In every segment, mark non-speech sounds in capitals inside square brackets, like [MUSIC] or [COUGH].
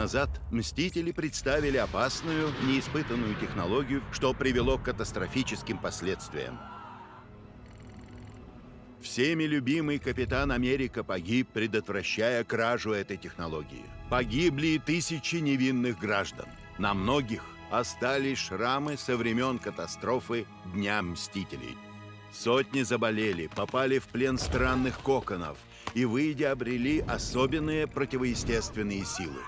Назад Мстители представили опасную, неиспытанную технологию, что привело к катастрофическим последствиям. Всеми любимый Капитан Америка погиб, предотвращая кражу этой технологии. Погибли и тысячи невинных граждан. На многих остались шрамы со времен катастрофы Дня Мстителей. Сотни заболели, попали в плен странных коконов и, выйдя, обрели особенные противоестественные силы.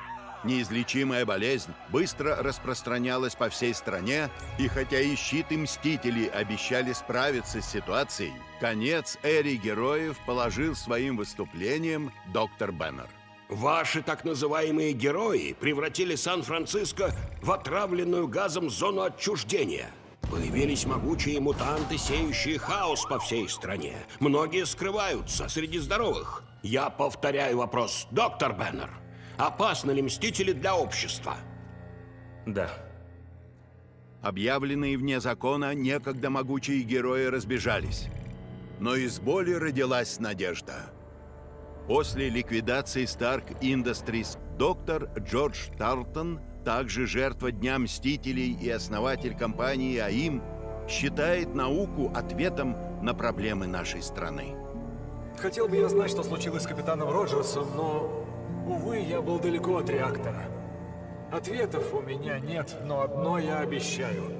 Неизлечимая болезнь быстро распространялась по всей стране, и хотя и щит Мстители обещали справиться с ситуацией, конец эре героев положил своим выступлением доктор Беннер. Ваши так называемые герои превратили Сан-Франциско в отравленную газом зону отчуждения. Появились могучие мутанты, сеющие хаос по всей стране. Многие скрываются среди здоровых. Я повторяю вопрос, доктор Беннер. Опасны ли мстители для общества? Да. Объявленные вне закона, некогда могучие герои разбежались. Но из боли родилась надежда. После ликвидации Stark Industries доктор Джордж Тарлтон, также жертва Дня Мстителей и основатель компании АИМ, считает науку ответом на проблемы нашей страны. Хотел бы я знать, что случилось с капитаном Роджерсом, но Увы, я был далеко от реактора. Ответов у меня нет, но одно я обещаю.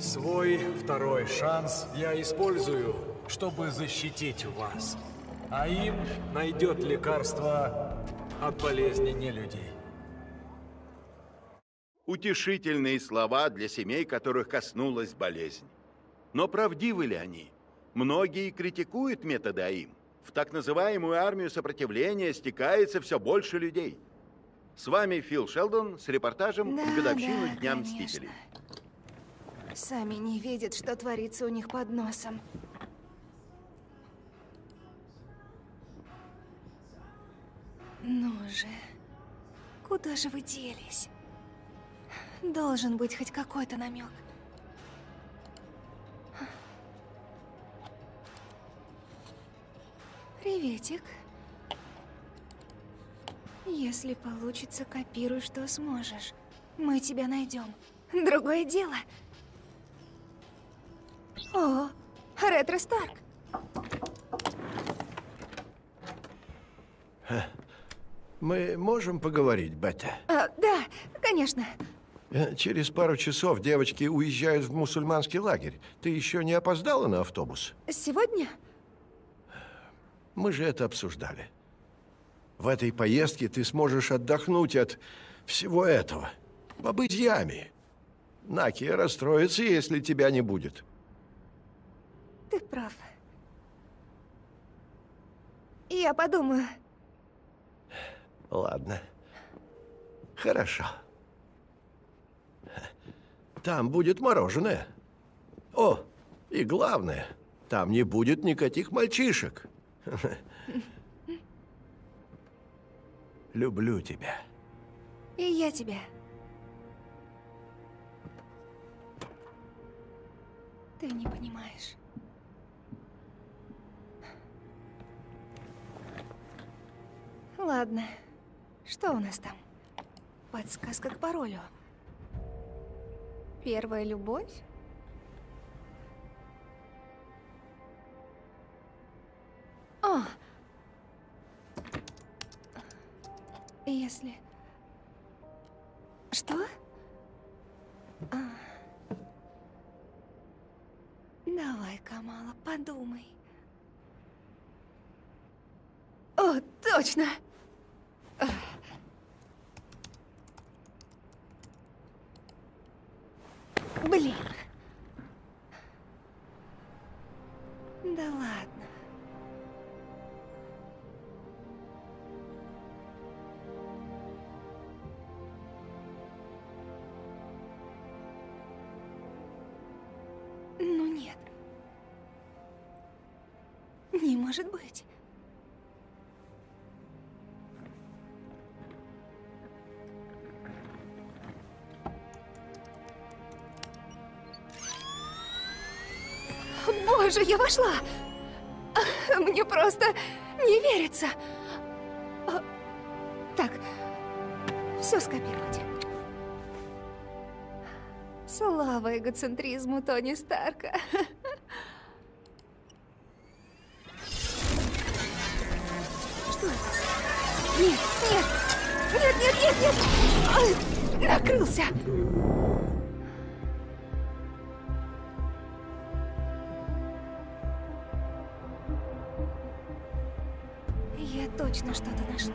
Свой второй шанс я использую, чтобы защитить вас. А им найдет лекарство от болезни нелюдей. Утешительные слова для семей, которых коснулась болезнь. Но правдивы ли они? Многие критикуют методы АИМ. В так называемую армию сопротивления стекается все больше людей. С вами Фил Шелдон с репортажем да, в годовщину да, Дня конечно. Мстителей. Сами не видят, что творится у них под носом. Ну же, куда же вы делись? Должен быть хоть какой-то намек. Приветик. Если получится, копируй, что сможешь. Мы тебя найдем. Другое дело. О, Ретро Старк. Мы можем поговорить, Бетта? А, да, конечно. Э, Через пару часов девочки уезжают в мусульманский лагерь. Ты еще не опоздала на автобус? Сегодня? Мы же это обсуждали. В этой поездке ты сможешь отдохнуть от всего этого. Побыть ями. Наки расстроится, если тебя не будет. Ты прав. Я подумаю. Ладно. Хорошо. Там будет мороженое. О, и главное, там не будет никаких мальчишек. Люблю тебя. И я тебя. Ты не понимаешь. Ладно. Что у нас там? Подсказка к паролю. Первая любовь? Если... Что? А. Давай, Камала, подумай. О, точно! Не может быть. Боже, я вошла! Мне просто не верится. Так, все скопировать. Слава эгоцентризму Тони Старка. Нет, нет! Нет, нет, нет, нет! Ай, накрылся! Я точно что-то нашла.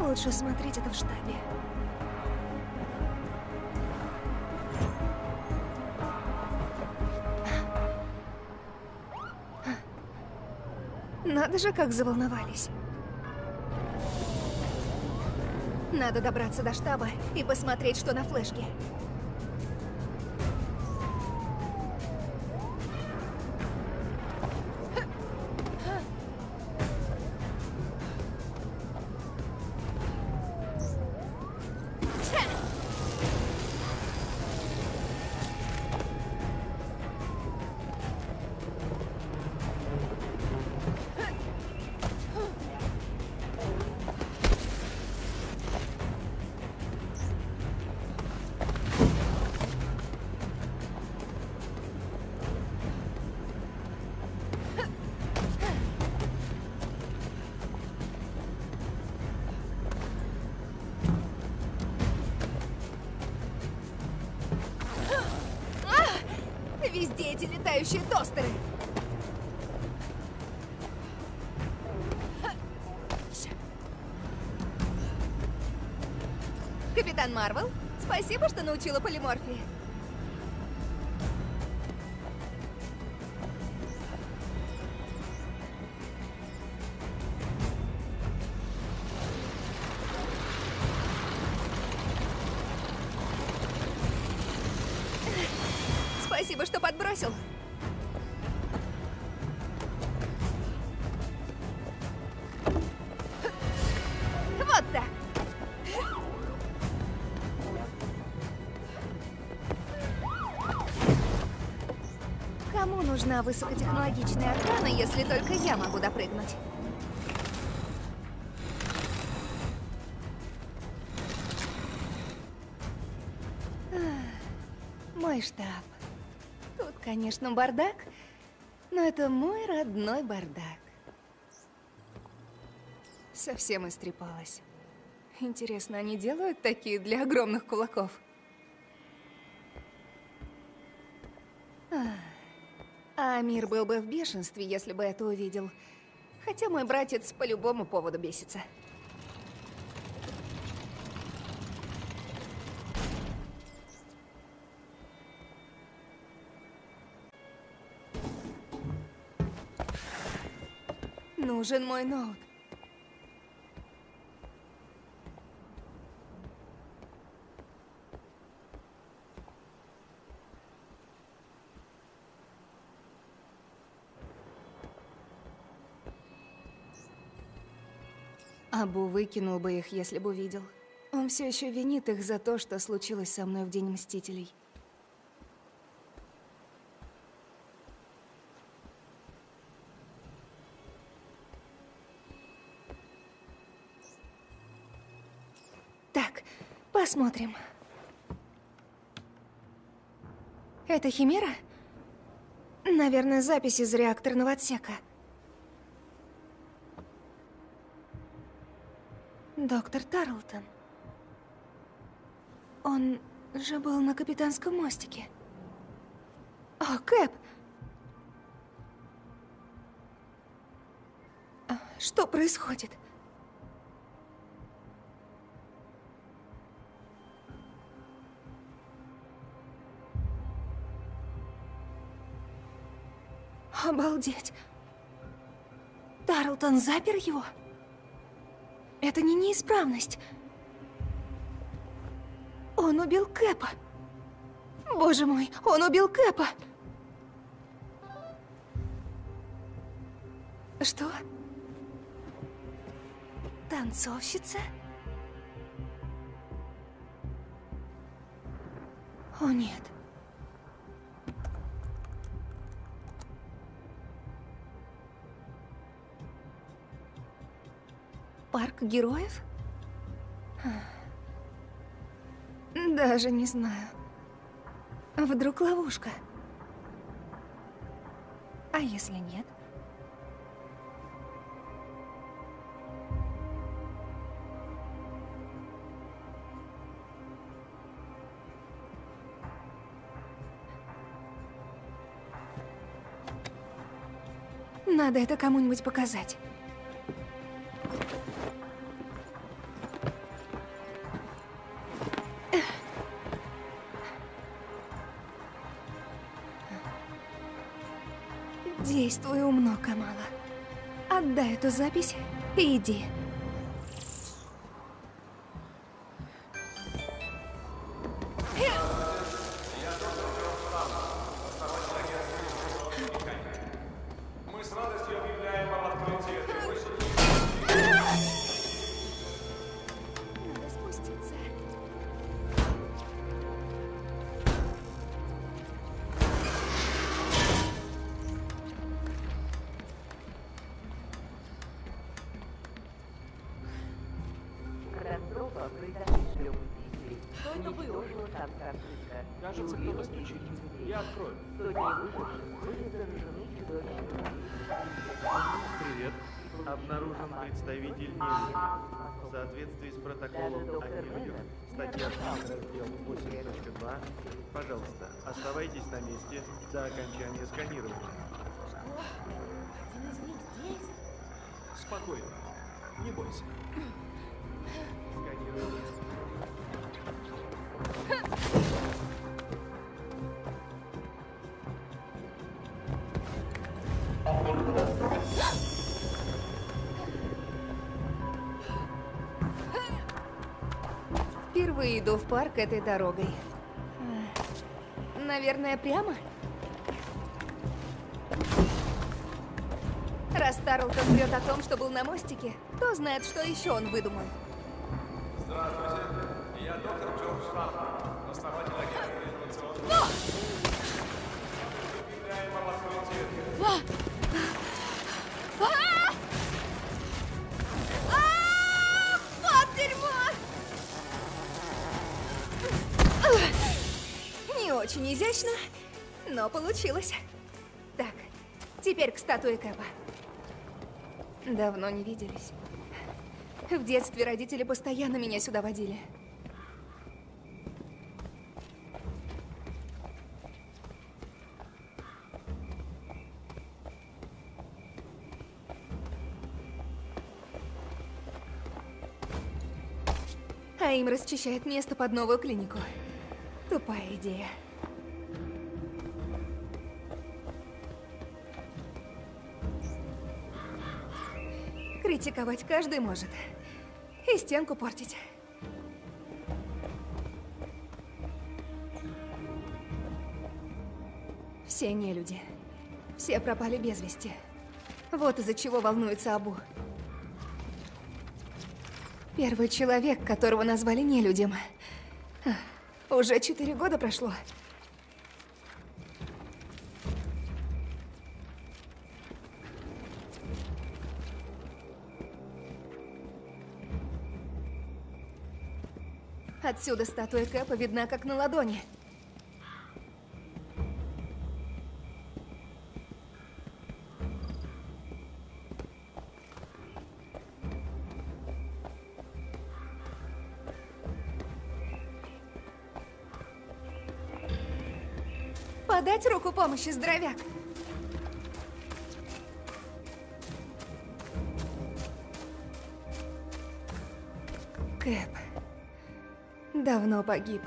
Лучше смотреть это в штабе. Надо же, как заволновались. Надо добраться до штаба и посмотреть, что на флешке. Летающие тостеры. Капитан Марвел, спасибо, что научила полиморфии. Спасибо, что подбросил. Высокотехнологичная охрана, если только я могу допрыгнуть? Мой штаб. Тут, конечно, бардак, но это мой родной бардак. Совсем истрепалась. Интересно, они делают такие для огромных кулаков? А мир был бы в бешенстве, если бы это увидел. Хотя мой братец по любому поводу бесится. Нужен мой ноут. Абу выкинул бы их, если бы увидел. Он все еще винит их за то, что случилось со мной в День Мстителей. Так, посмотрим. Это Химера? Наверное, запись из реакторного отсека. Доктор Тарлтон. Он же был на капитанском мостике. О, Кэп! А, Что происходит? Обалдеть. Тарлтон запер его? Это не неисправность. Он убил Кэпа. Боже мой, он убил Кэпа. Что? Танцовщица? О, нет. Парк героев? Даже не знаю. Вдруг ловушка? А если нет? Надо это кому-нибудь показать. Запись и иди. Кажется, кто-то стучит. Я открою. Привет. Обнаружен представитель НИЛ. В соответствии с протоколом о НИЛ, статья 3, раздел 8.2, пожалуйста, оставайтесь на месте до окончания сканирования. Спокойно. Не бойся. Сканирование. Впервые иду в парк этой дорогой. Наверное, прямо? Раз Тарлтон врет о том, что был на мостике, кто знает, что еще он выдумал. Очень изящно, но получилось. Так, теперь к статуе Кэпа. Давно не виделись. В детстве родители постоянно меня сюда водили. Им расчищает место под новую клинику. Тупая идея. Критиковать каждый может. И стенку портить. Все не люди. Все пропали без вести. Вот из-за чего волнуется Абу. Первый человек, которого назвали нелюдем. Уже четыре года прошло. Отсюда статуя Кэпа видна как на ладони. Подать руку помощи, здоровяк. Кэп давно погиб.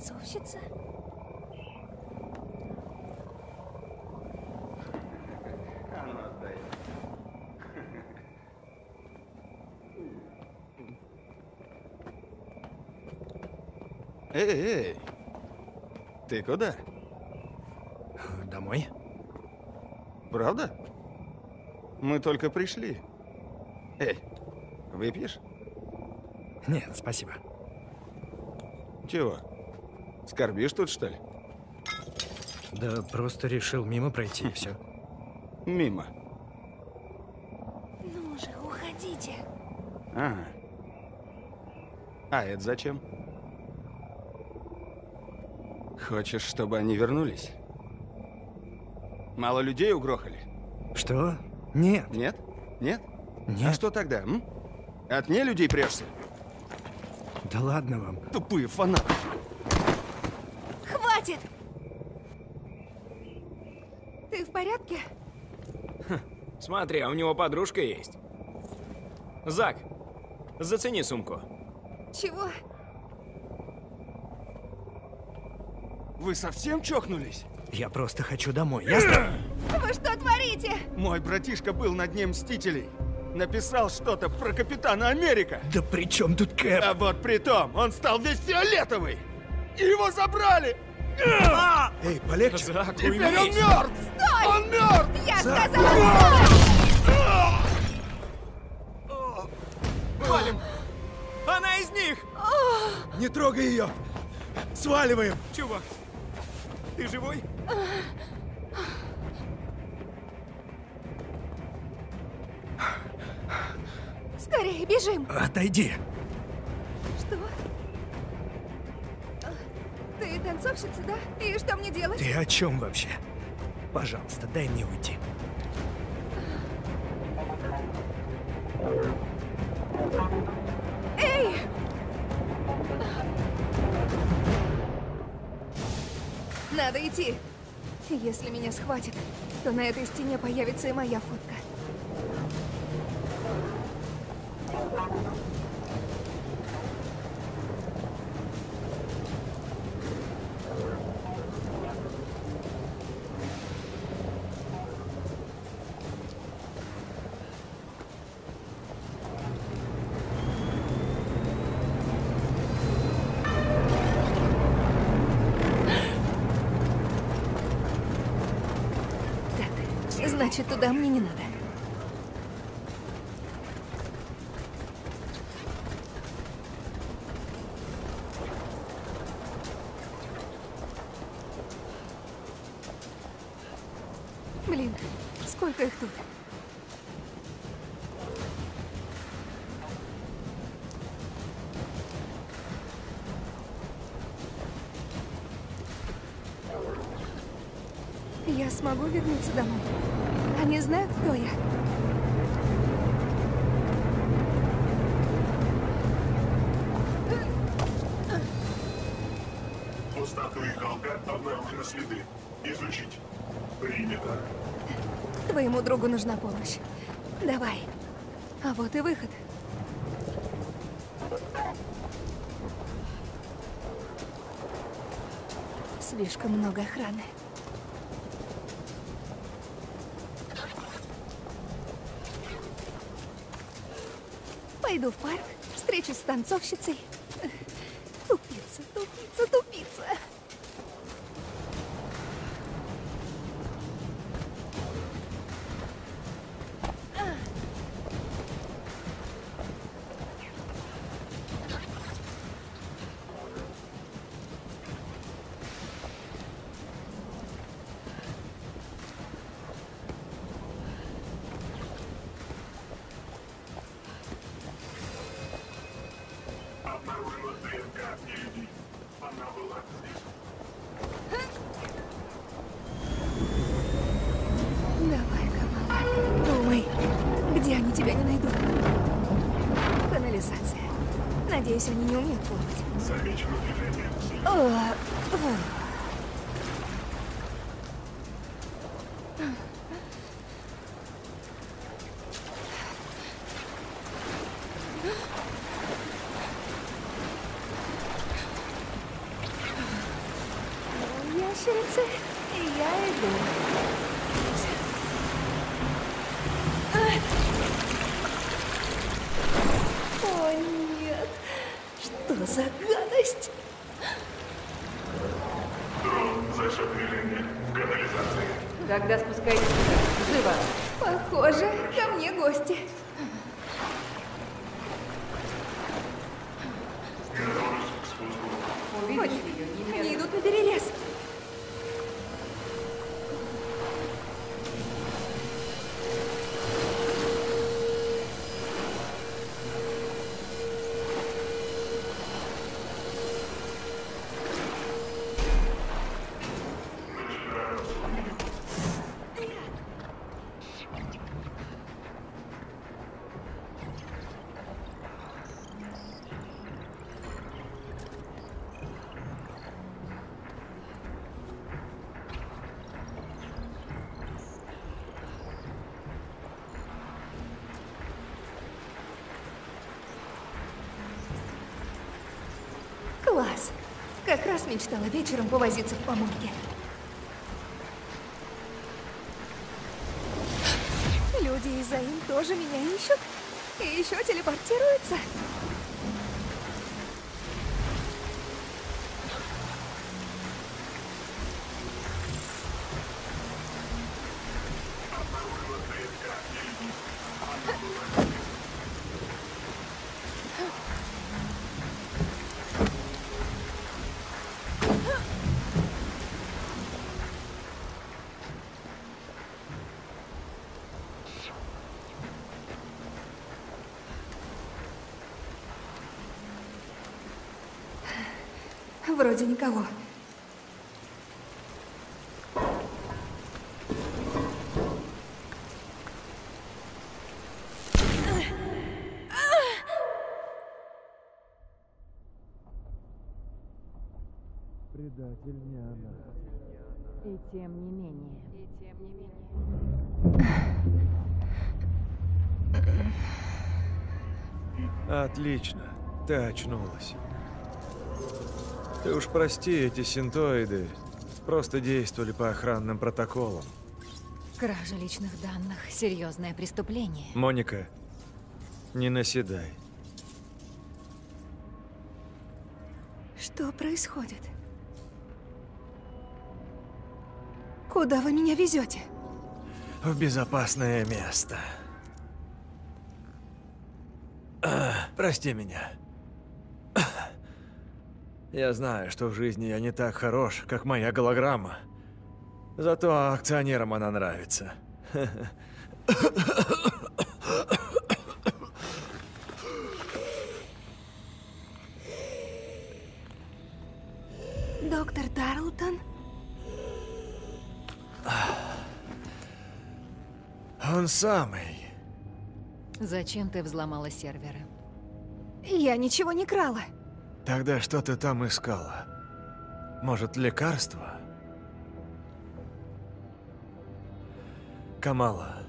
Танцовщица? Эй, эй, ты куда? Домой? Правда? Мы только пришли. Эй, выпьешь? Нет, спасибо. Чего? Скорбишь тут, что ли? Да просто решил мимо пройти и все. Мимо. Ну же, уходите. Ага. А это зачем? Хочешь, чтобы они вернулись? Мало людей угрохали? Что? Нет. Нет? Нет? Нет. А что тогда, м? От не людей прешься? Да ладно вам. Тупые фанаты. Хватит! Ты в порядке? Смотри, а у него подружка есть. Зак, зацени сумку. Чего? Вы совсем чокнулись? Я просто хочу домой, ясно? [CLEARS THROAT] Вы что творите? Мой братишка был на дне Мстителей. Написал что-то про Капитана Америка. Да при чем тут Кэп? А вот при том, он стал весь фиолетовый. И его забрали. Эй, полегче. Зак, Теперь он мертв. Стой! Он мертв. Я сказала, стой! Валим! Она из них! Не трогай ее! Сваливаем! Чувак, ты живой? Скорее, бежим! Отойди! Танцовщица, да? И что мне делать? Ты о чем вообще? Пожалуйста, дай мне уйти. Эй! Надо идти. Если меня схватят, то на этой стене появится и моя фотка. Блин, сколько их тут? Я смогу вернуться домой? Они знают, кто я? У статуи Халка обнаружены следы. Изучить. Принято. Твоему другу нужна помощь. Давай. А вот и выход. Слишком много охраны. Пойду в парк, встречусь с танцовщицей. Надеюсь, они не умеют плавать. Замечено движение. О, о. Ящерицы, и я иду. О, нет. Что за гадость? Дрон Зашевеление в канализации. Тогда спускайтесь. Живо. Похоже, ко мне гости. Готовность к спуску. Увидишь ее немедленно. Они идут на перерез. Класс. Как раз мечтала вечером повозиться в помойке. Люди из им тоже меня ищут? И еще телепортируются? Вроде никого. Предатель не она. И тем не менее. И тем не менее. Отлично. Ты очнулась. Ты уж прости, эти синтоиды просто действовали по охранным протоколам. Кража личных данных – серьезное преступление. Моника, не наседай. Что происходит? Куда вы меня везете? В безопасное место. А, прости меня. Я знаю, что в жизни я не так хорош, как моя голограмма. Зато акционерам она нравится. Доктор Тарлтон? Он самый. Зачем ты взломала серверы? Я ничего не крала. Тогда что ты там искала? Может, лекарство? Камала,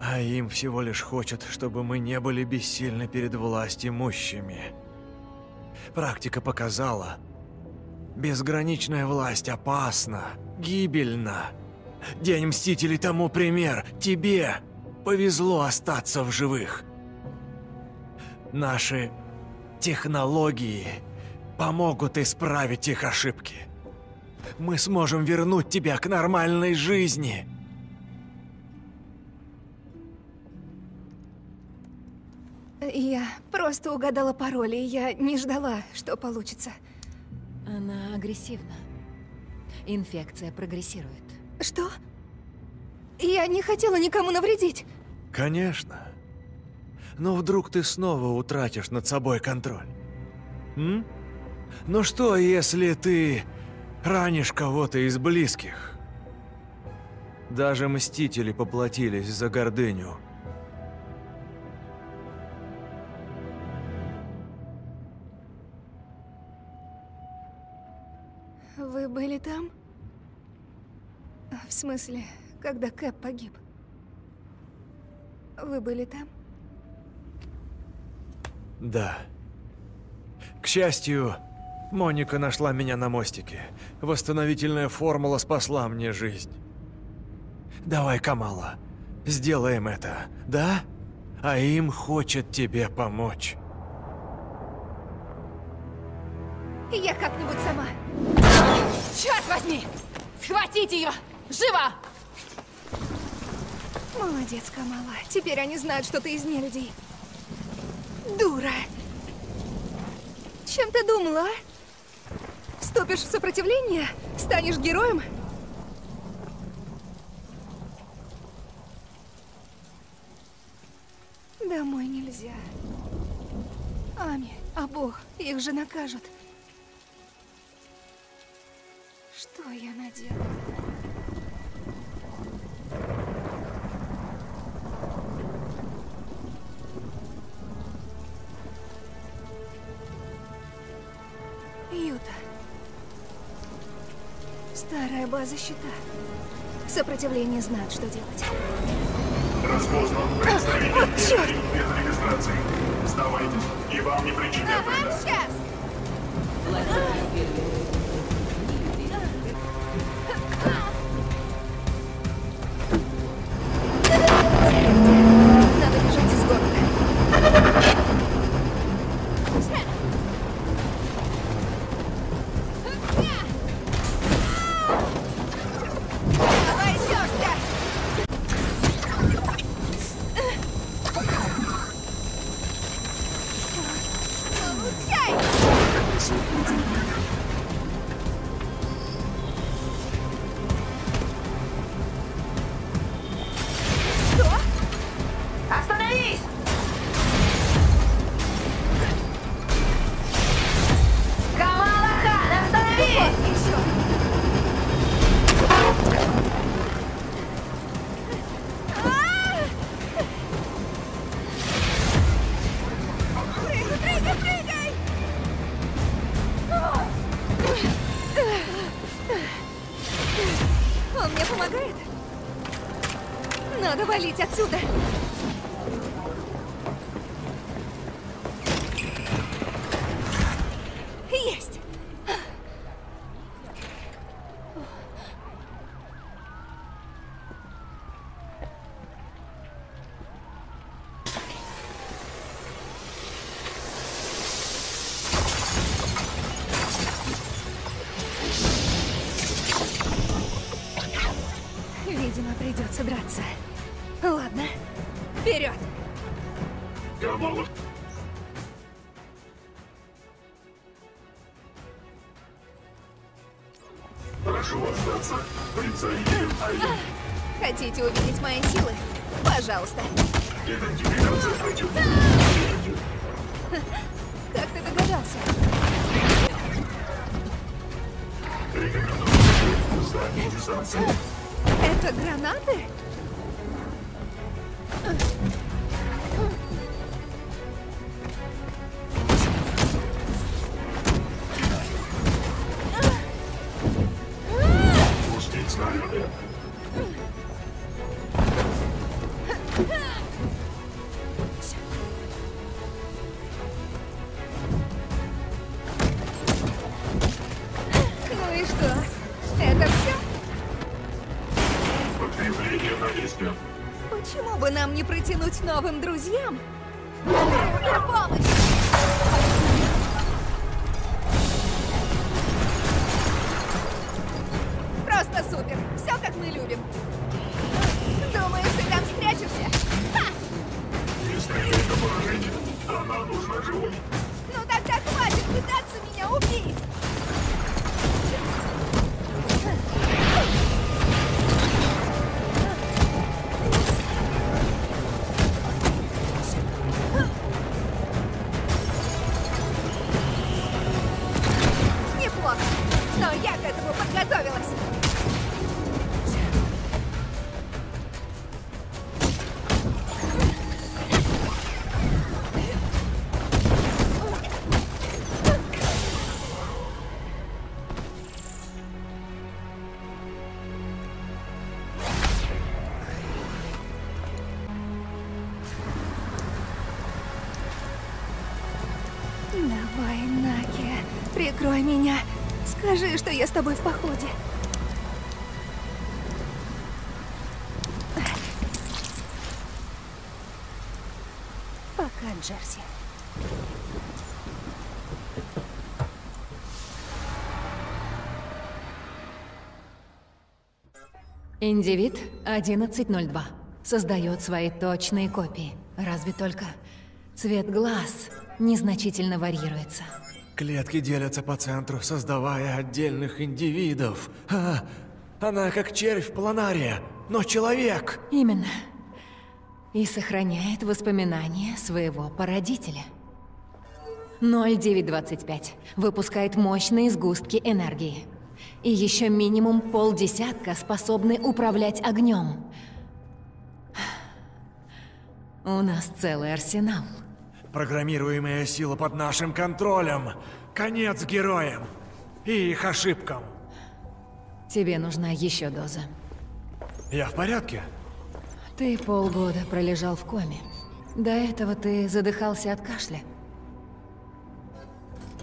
а им всего лишь хочет, чтобы мы не были бессильны перед властимущими. Практика показала, безграничная власть опасна, гибельна. День Мстителей тому пример. Тебе повезло остаться в живых. Наши технологии помогут исправить их ошибки. Мы сможем вернуть тебя к нормальной жизни. Я просто угадала пароль, и я не ждала, что получится. Она агрессивна. Инфекция прогрессирует. Что? Я не хотела никому навредить. Конечно. Но вдруг ты снова утратишь над собой контроль? М? Ну что, если ты ранишь кого-то из близких? Даже Мстители поплатились за гордыню. Вы были там? В смысле, когда Кэп погиб? Вы были там? Да. К счастью, Моника нашла меня на мостике. Восстановительная формула спасла мне жизнь. Давай, Камала, сделаем это, да? А им хочет тебе помочь. Я как-нибудь сама. Черт! возьми! Схватить ее! Живо! Молодец, Камала. Теперь они знают, что ты из нелюдей. Дура. Чем ты думала, а? Вступишь в сопротивление? Станешь героем? Домой нельзя. Ами, а Бог, их же накажут. Что я наделала? Старая база щита. Сопротивление знают, что делать. Распознан представитель чёрт! без регистрации. Сдавайтесь, и вам не причинят вреда. сейчас! Это гранаты? Пустить снаряды. Протянуть новым друзьям? На прикрой меня. Скажи, что я с тобой в походе. Пока, Джерси. Индивид 1102 создает свои точные копии. Разве только цвет глаз незначительно варьируется. Клетки делятся по центру, создавая отдельных индивидов. А, она как червь планария, но человек. Именно. И сохраняет воспоминания своего породителя. 0925 выпускает мощные сгустки энергии. И еще минимум полдесятка способны управлять огнем. У нас целый арсенал. Программируемая сила под нашим контролем. Конец героям. И их ошибкам. Тебе нужна еще доза. Я в порядке? Ты полгода пролежал в коме. До этого ты задыхался от кашля.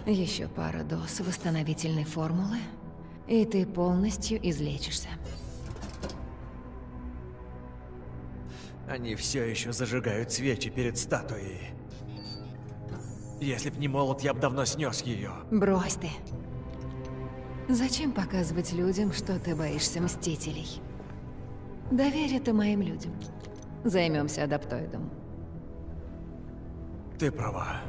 Еще пара доз восстановительной формулы, и ты полностью излечишься. Они все еще зажигают свечи перед статуей. Если б не молот, я бы давно снес ее. Брось ты. Зачем показывать людям, что ты боишься Мстителей? Доверь это моим людям. Займемся адаптоидом. Ты права.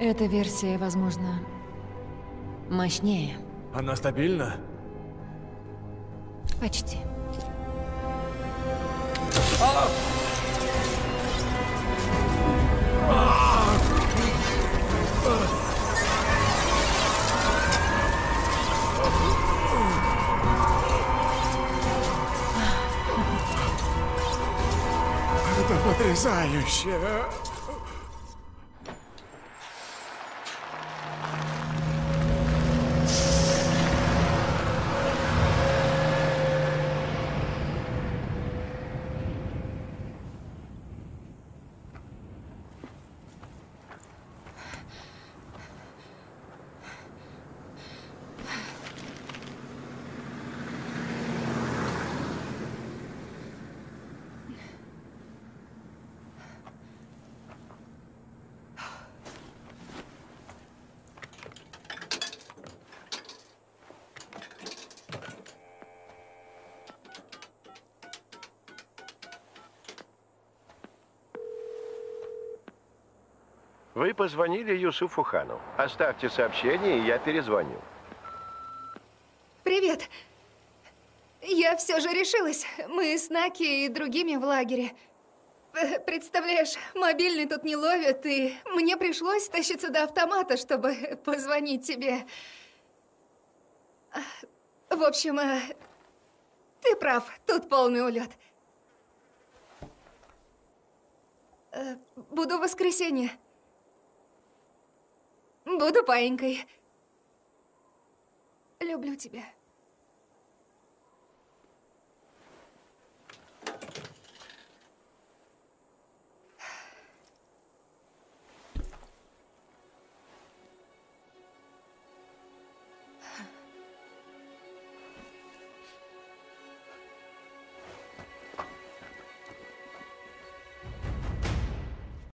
Эта версия, возможно, мощнее. Она стабильна? Почти. Это потрясающе. Вы позвонили Юсуфу Хану. Оставьте сообщение, и я перезвоню. Привет. Я все же решилась. Мы с Наки и другими в лагере. П- Представляешь, мобильный тут не ловит, и мне пришлось тащиться до автомата, чтобы позвонить тебе. А, В общем, э, ты прав, тут полный улет. Э, Буду в воскресенье. Буду паинькой. Люблю тебя.